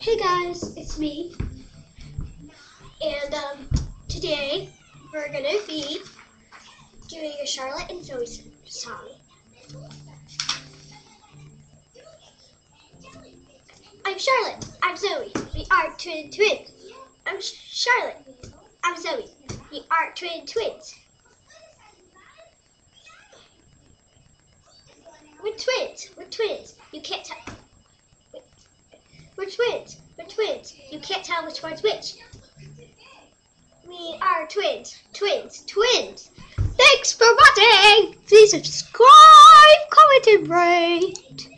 Hey guys, it's me. And um, today we're gonna be doing a Charlotte and Zoey song. I'm Charlotte. I'm Zoey. We are twin twins. I'm Charlotte. I'm Zoey. We are twin twins. We're twins. We're twins. You can't tell. We're twins. We're twins. You can't tell which one's which. We are twins. Twins. Twins. Thanks for watching. Please subscribe, comment, and rate.